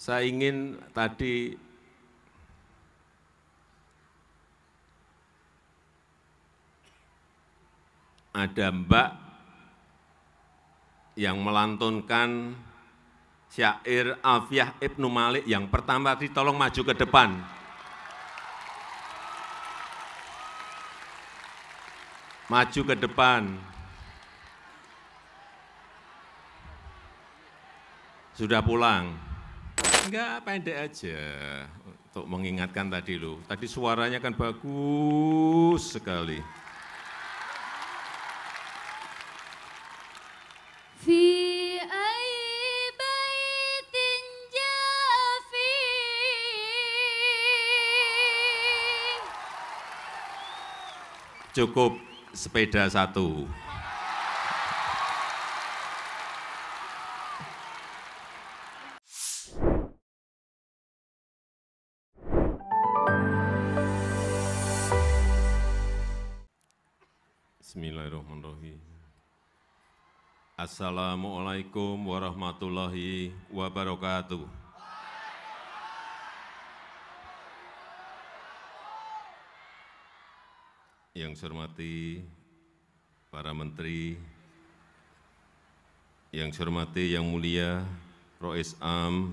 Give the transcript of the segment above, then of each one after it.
saya ingin tadi ada mbak yang melantunkan syair alfiah ibnu malik. Yang pertama tadi tolong maju ke depan. Maju ke depan. Sudah pulang enggak pendek aja untuk mengingatkan tadi loh tadi suaranya kan bagus sekali في أي بيت جافي cukup sepeda satu. Bismillahirrahmanirrahim. Assalamualaikum warahmatullahi wabarakatuh. Yang saya hormati para menteri, yang saya hormati yang mulia Rois Am,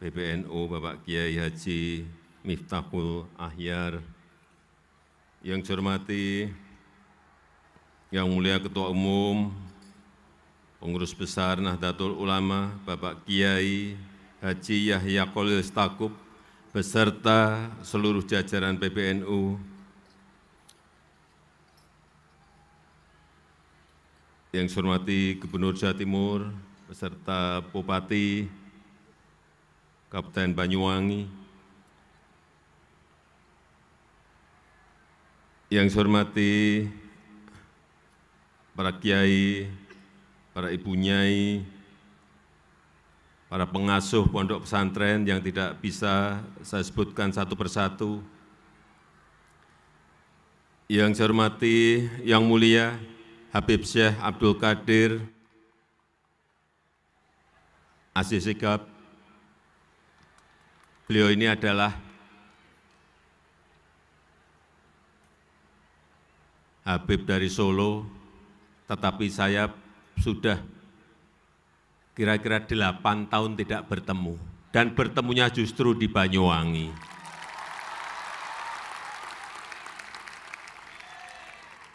PBNU Bapak Kiai Haji Miftahul Ahyar, yang saya hormati yang mulia Ketua Umum, Pengurus Besar Nahdlatul Ulama, Bapak Kiai Haji Yahya Kolil Stakuf, beserta seluruh jajaran PBNU, yang saya hormati Gubernur Jawa Timur, beserta Bupati, Kabupaten Banyuwangi, yang saya hormati para kiai, para ibu nyai, para pengasuh pondok pesantren yang tidak bisa saya sebutkan satu persatu. Yang saya hormati, yang mulia Habib Syekh Abdul Qadir, Aziz Sigap, beliau ini adalah Habib dari Solo, tetapi saya sudah kira-kira delapan tahun tidak bertemu, dan bertemunya justru di Banyuwangi.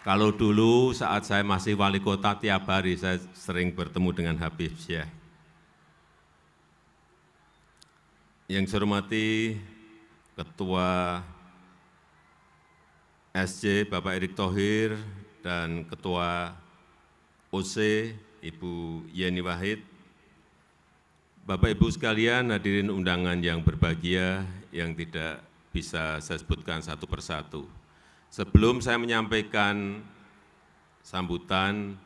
Kalau dulu saat saya masih wali kota tiap hari saya sering bertemu dengan Habib Syekh. Yang saya hormati Ketua SC Bapak Erick Thohir dan Ketua OC Ibu Yeni Wahid, Bapak Ibu sekalian hadirin undangan yang berbahagia yang tidak bisa saya sebutkan satu persatu. Sebelum saya menyampaikan sambutan,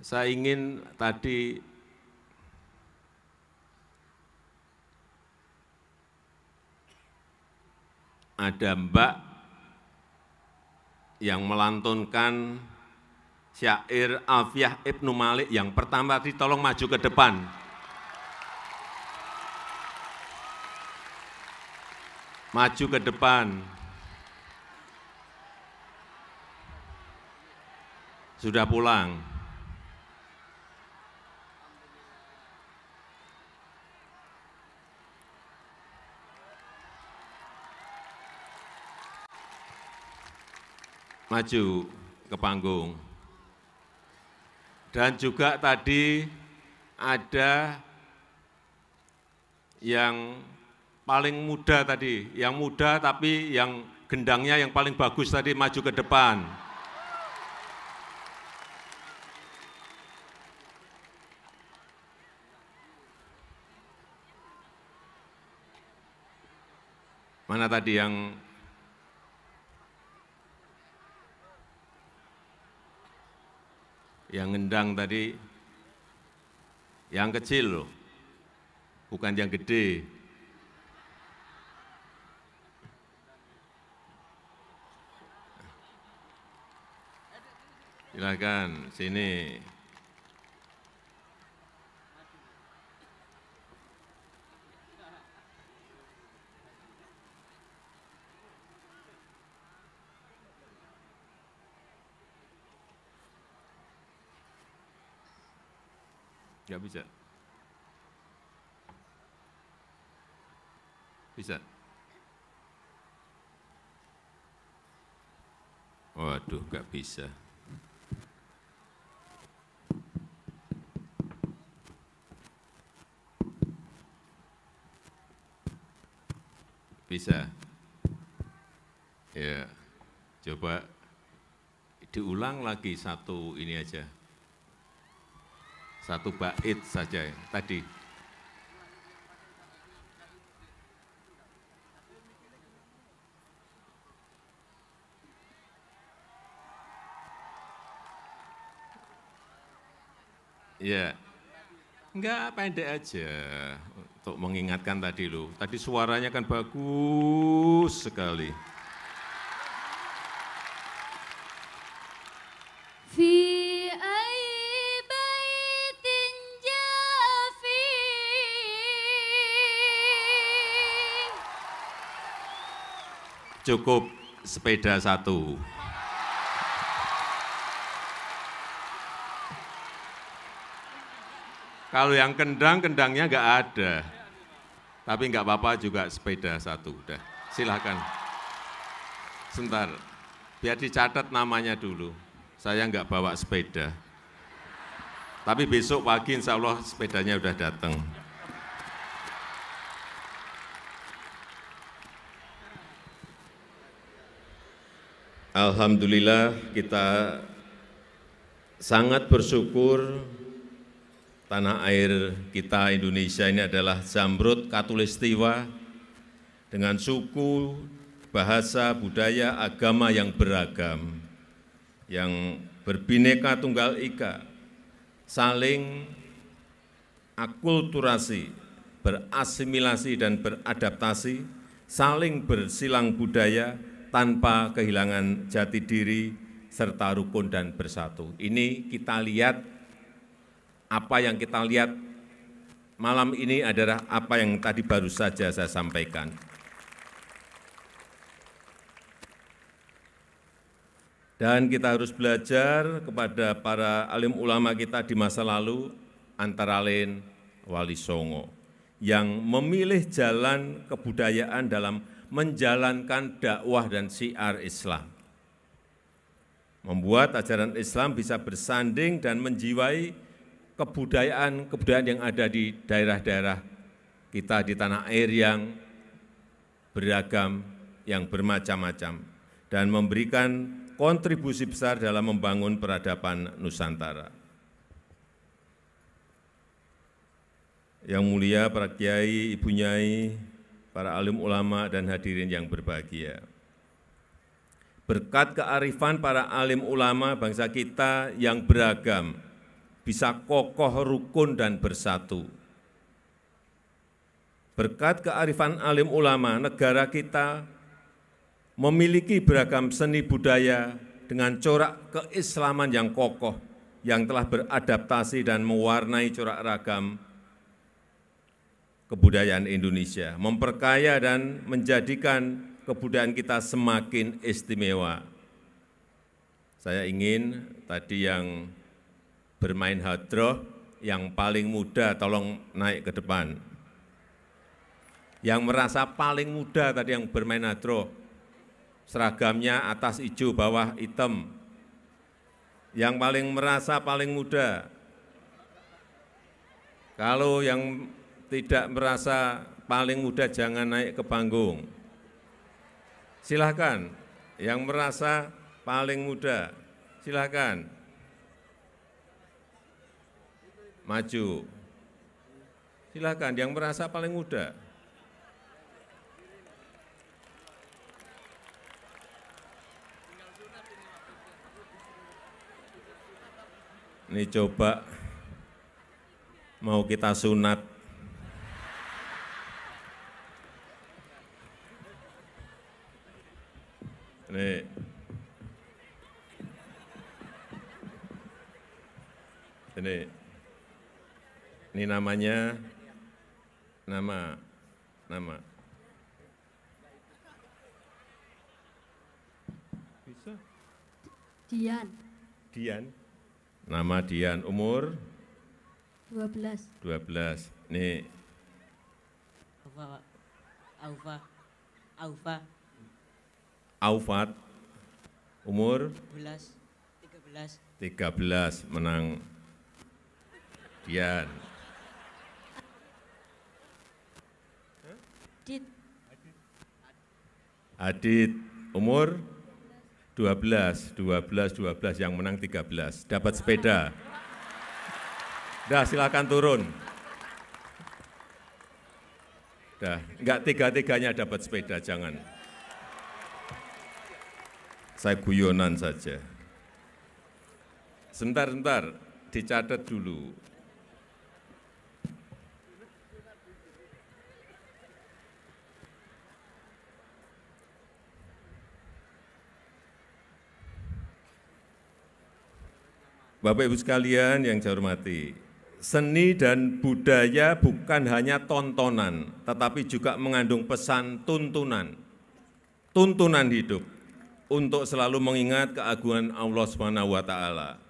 saya ingin tadi ada mbak yang melantunkan syair Alfiah Ibnu Malik yang pertama tadi tolong maju ke depan. Maju ke depan. Sudah pulang. Maju ke panggung. Dan juga tadi ada yang paling muda tadi, yang muda tapi yang gendangnya yang paling bagus tadi maju ke depan. Mana tadi yang yang ngendang tadi yang kecil loh, bukan yang gede. Silakan sini. Nggak bisa. Bisa. Waduh, nggak bisa. Bisa. Ya, coba diulang lagi satu ini aja. Satu bait saja tadi. Ya, enggak pendek aja untuk mengingatkan tadi loh. Tadi suaranya kan bagus sekali. Cukup sepeda satu. Kalau yang kendang, kendangnya nggak ada. Tapi nggak apa-apa juga sepeda satu. Udah, silahkan. Sebentar, biar dicatat namanya dulu. Saya nggak bawa sepeda. Tapi besok pagi insya Allah sepedanya udah datang. Alhamdulillah kita sangat bersyukur tanah air kita Indonesia ini adalah Zamrud Katulistiwa dengan suku, bahasa, budaya, agama yang beragam, yang berbineka tunggal ika, saling akulturasi, berasimilasi dan beradaptasi, saling bersilang budaya tanpa kehilangan jati diri serta rukun dan bersatu. Ini kita lihat apa yang kita lihat malam ini adalah apa yang tadi baru saja saya sampaikan. Dan kita harus belajar kepada para alim ulama kita di masa lalu, antara lain Wali Songo, yang memilih jalan kebudayaan dalam menjalankan dakwah dan syiar Islam. Membuat ajaran Islam bisa bersanding dan menjiwai kebudayaan-kebudayaan yang ada di daerah-daerah kita di tanah air yang beragam, yang bermacam-macam, dan memberikan kontribusi besar dalam membangun peradaban Nusantara. Yang mulia para kiai, ibu nyai, para alim ulama dan hadirin yang berbahagia. Berkat kearifan para alim ulama bangsa kita yang beragam, bisa kokoh, rukun, dan bersatu. Berkat kearifan alim ulama, negara kita memiliki beragam seni budaya dengan corak keislaman yang kokoh, yang telah beradaptasi dan mewarnai corak ragam kebudayaan Indonesia, memperkaya dan menjadikan kebudayaan kita semakin istimewa. Saya ingin tadi yang bermain hadroh, yang paling muda tolong naik ke depan. Yang merasa paling muda tadi yang bermain hadroh, seragamnya atas hijau, bawah hitam. Yang paling merasa paling muda, kalau yang tidak merasa paling muda jangan naik ke panggung. Silahkan, yang merasa paling muda, silahkan. Maju. Silahkan, yang merasa paling muda. Ini coba mau kita sunat. Ini ini ini namanya nama nama bisa Dian Dian nama Dian umur 12. 12. Ini Aufa, Pak. Aufa. Aufa. Aufat, umur 12. 13. 13, menang Dian. Dit. Adit, umur 12, 12, 12, yang menang 13. Dapat sepeda. Dah, silakan turun. Dah, enggak tiga-tiganya dapat sepeda, jangan. Saya guyonan saja. Sebentar, sebentar, dicatat dulu. Bapak Ibu sekalian yang saya hormati, seni dan budaya bukan hanya tontonan, tetapi juga mengandung pesan tuntunan, tuntunan hidup untuk selalu mengingat keagungan Allah Subhanahu wa taala.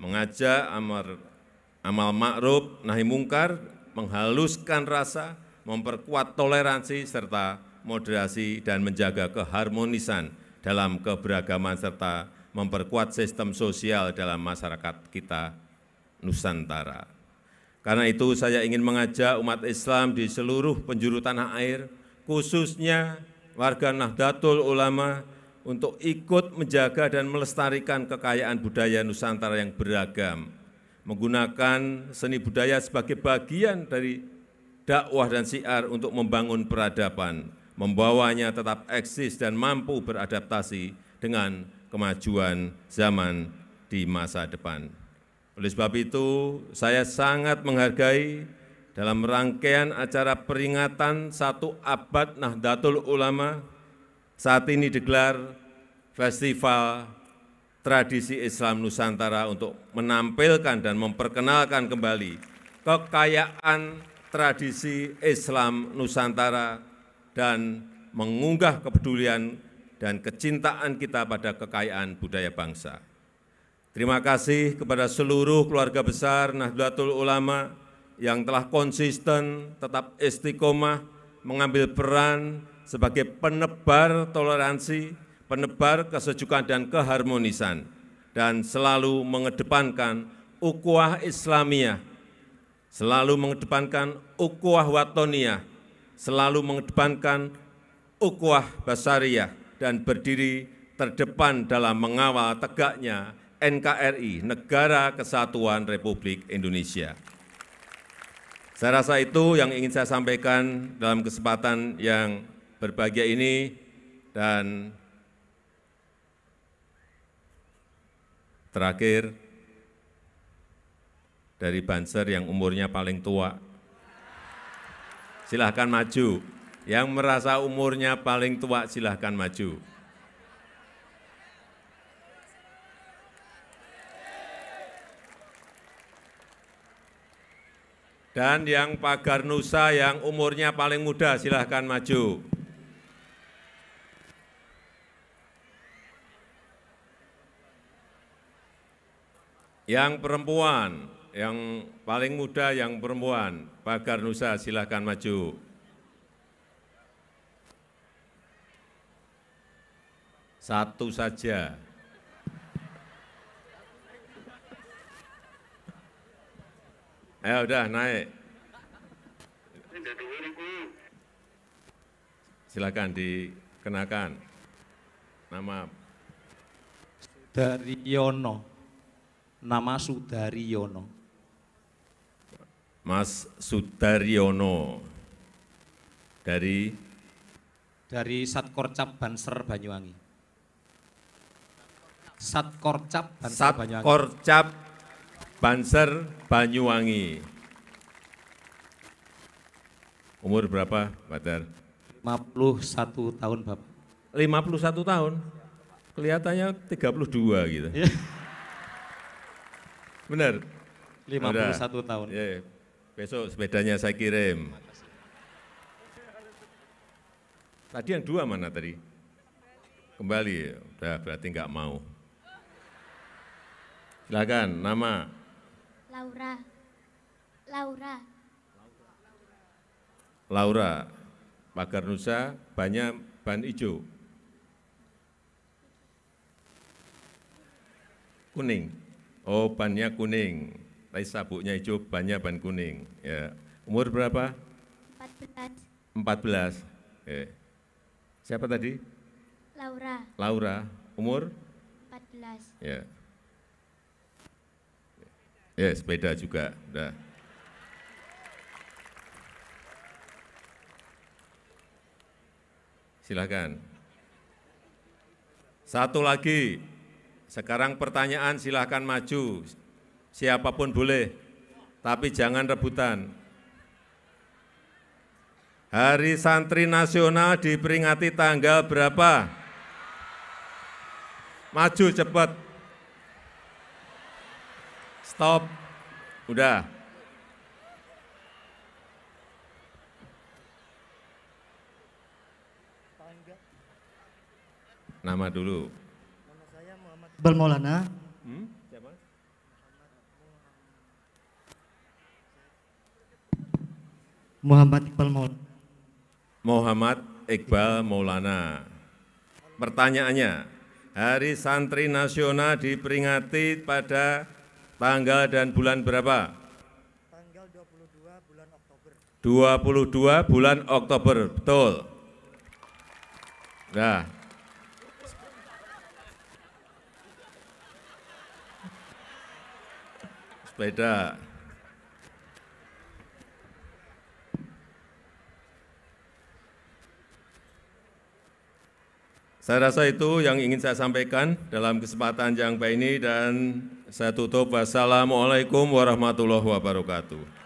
Mengajak amar, amal ma'ruf nahi mungkar, menghaluskan rasa, memperkuat toleransi serta moderasi dan menjaga keharmonisan dalam keberagaman serta memperkuat sistem sosial dalam masyarakat kita Nusantara. Karena itu saya ingin mengajak umat Islam di seluruh penjuru tanah air, khususnya warga Nahdlatul Ulama, untuk ikut menjaga dan melestarikan kekayaan budaya Nusantara yang beragam, menggunakan seni budaya sebagai bagian dari dakwah dan siar untuk membangun peradaban, membawanya tetap eksis dan mampu beradaptasi dengan kemajuan zaman di masa depan. Oleh sebab itu, saya sangat menghargai dalam rangkaian acara peringatan satu abad Nahdlatul Ulama saat ini digelar Festival Tradisi Islam Nusantara untuk menampilkan dan memperkenalkan kembali kekayaan tradisi Islam Nusantara dan mengunggah kepedulian dan kecintaan kita pada kekayaan budaya bangsa. Terima kasih kepada seluruh keluarga besar Nahdlatul Ulama yang telah konsisten, tetap istiqomah, mengambil peran sebagai penebar toleransi, penebar kesejukan dan keharmonisan, dan selalu mengedepankan ukhuwah Islamiyah, selalu mengedepankan ukhuwah watoniyah, selalu mengedepankan ukhuwah basariyah, dan berdiri terdepan dalam mengawal tegaknya NKRI, Negara Kesatuan Republik Indonesia. Saya rasa itu yang ingin saya sampaikan dalam kesempatan yang berbahagia ini dan terakhir dari Banser yang umurnya paling tua. Silahkan maju. Yang merasa umurnya paling tua silahkan maju. Dan yang pagar Nusa yang umurnya paling muda silahkan maju. Yang perempuan, yang paling muda yang perempuan, Pagar Nusa silahkan maju. Satu saja. Ayo udah naik. Silakan dikenakan nama Daryono. Nama Sudaryono. Mas Sudaryono dari Dari Satkorcap Banser Banyuwangi. Satkorcap Banser Banyuwangi. Satkorcap Banser Banyuwangi. Umur berapa, Pak Dar? 51 tahun Bapak. 51 tahun. Kelihatannya 32 gitu. Benar? 51 Udah. tahun. Ya, besok sepedanya saya kirim. Tadi yang dua mana tadi? Kembali, ya? udah berarti nggak mau. Silakan, nama Laura. Laura. Laura, pagar Nusa banyak ban hijau. Kuning. Oh, bannya kuning. Tapi sabuknya hijau, bannya ban kuning. Ya. Umur berapa? 14. 14. Oke. Siapa tadi? Laura. Laura. Umur? 14. Ya. Ya, sepeda juga. Udah. Silakan. Satu lagi. Sekarang pertanyaan silahkan maju. Siapa pun boleh. Tapi jangan rebutan. Hari Santri Nasional diperingati tanggal berapa? Maju cepat. Stop. Udah. Nama dulu. Iqbal Maulana, Hmm? Siapa? Muhammad Iqbal Maulana. Muhammad Iqbal Maulana. Pertanyaannya, Hari Santri Nasional diperingati pada tanggal dan bulan berapa? Tanggal 22 bulan Oktober. 22 bulan Oktober, betul. Nah. Sepeda. Saya rasa itu yang ingin saya sampaikan dalam kesempatan yang baik ini dan saya tutup. Wassalamualaikum warahmatullahi wabarakatuh.